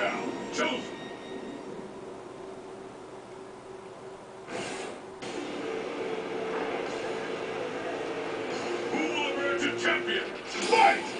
Cal, Telford. Who will emerge a champion? Fight!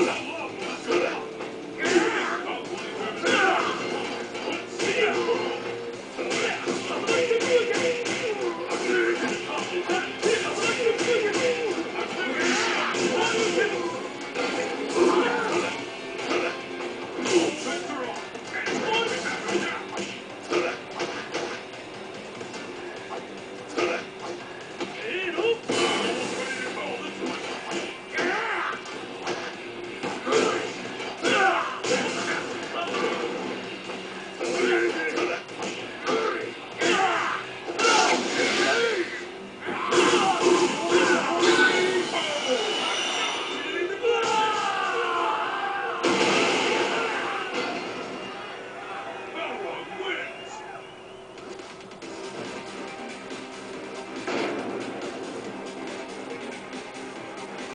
Yeah.